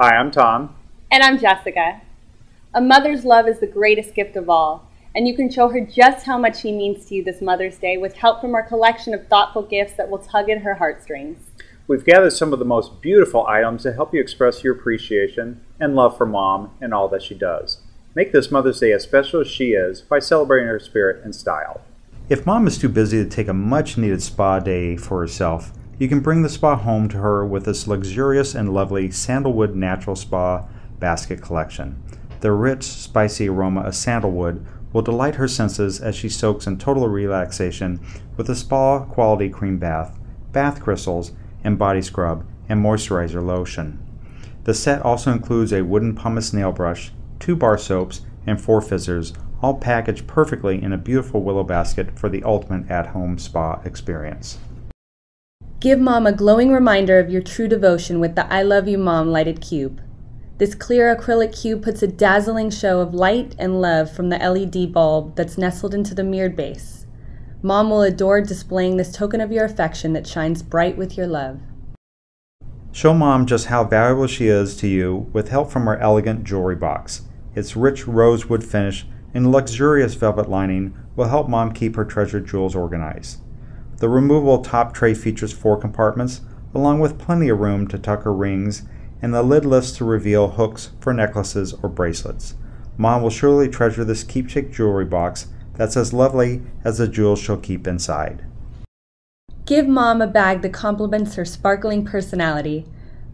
Hi, I'm Tom. And I'm Jessica. A mother's love is the greatest gift of all, and you can show her just how much she means to you this Mother's Day with help from our collection of thoughtful gifts that will tug at her heartstrings. We've gathered some of the most beautiful items to help you express your appreciation and love for mom and all that she does. Make this Mother's Day as special as she is by celebrating her spirit and style. If mom is too busy to take a much needed spa day for herself, you can bring the spa home to her with this luxurious and lovely sandalwood natural spa basket collection. The rich, spicy aroma of sandalwood will delight her senses as she soaks in total relaxation with a spa quality cream bath, bath crystals, and body scrub and moisturizer lotion. The set also includes a wooden pumice nail brush, two bar soaps, and four fizzers, all packaged perfectly in a beautiful willow basket for the ultimate at home spa experience. Give mom a glowing reminder of your true devotion with the I Love You Mom lighted cube. This clear acrylic cube puts a dazzling show of light and love from the LED bulb that's nestled into the mirrored base. Mom will adore displaying this token of your affection that shines bright with your love. Show mom just how valuable she is to you with help from our elegant jewelry box. Its rich rosewood finish and luxurious velvet lining will help mom keep her treasured jewels organized. The removable top tray features four compartments, along with plenty of room to tuck her rings, and the lid lifts to reveal hooks for necklaces or bracelets. Mom will surely treasure this keepsake jewelry box that's as lovely as the jewels she'll keep inside. Give mom a bag that complements her sparkling personality.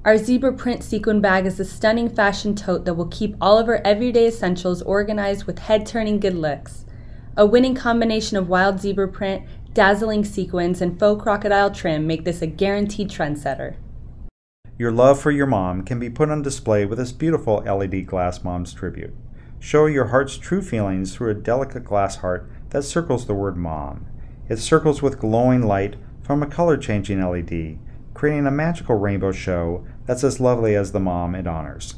Our zebra print sequin bag is a stunning fashion tote that will keep all of her everyday essentials organized with head turning good looks. A winning combination of wild zebra print, dazzling sequins, and faux crocodile trim make this a guaranteed trendsetter. Your love for your mom can be put on display with this beautiful LED glass mom's tribute. Show your heart's true feelings through a delicate glass heart that circles the word mom. It circles with glowing light from a color changing LED, creating a magical rainbow show that's as lovely as the mom it honors.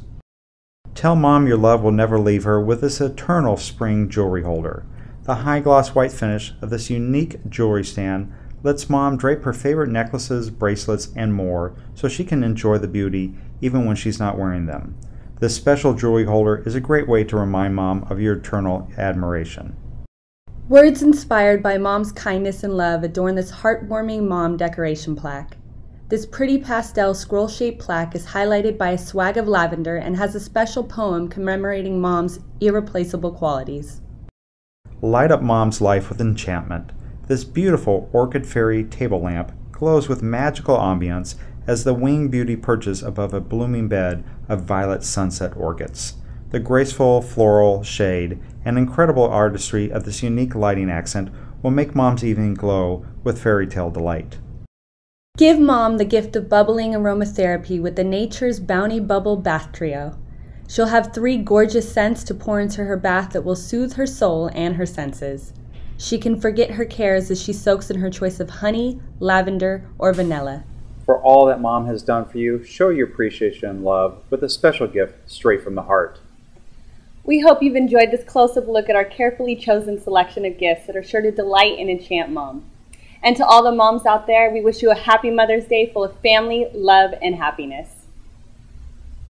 Tell mom your love will never leave her with this eternal spring jewelry holder. The high gloss white finish of this unique jewelry stand lets mom drape her favorite necklaces, bracelets, and more so she can enjoy the beauty even when she's not wearing them. This special jewelry holder is a great way to remind mom of your eternal admiration. Words inspired by mom's kindness and love adorn this heartwarming mom decoration plaque. This pretty pastel scroll shaped plaque is highlighted by a swag of lavender and has a special poem commemorating mom's irreplaceable qualities. Light up mom's life with enchantment. This beautiful orchid fairy table lamp glows with magical ambiance as the winged beauty perches above a blooming bed of violet sunset orchids. The graceful floral shade and incredible artistry of this unique lighting accent will make mom's evening glow with fairy tale delight. Give mom the gift of bubbling aromatherapy with the Nature's Bounty Bubble Bath Trio. She'll have three gorgeous scents to pour into her bath that will soothe her soul and her senses. She can forget her cares as she soaks in her choice of honey, lavender, or vanilla. For all that mom has done for you, show your appreciation and love with a special gift straight from the heart. We hope you've enjoyed this close up look at our carefully chosen selection of gifts that are sure to delight and enchant mom. And to all the moms out there, we wish you a happy Mother's Day full of family, love, and happiness.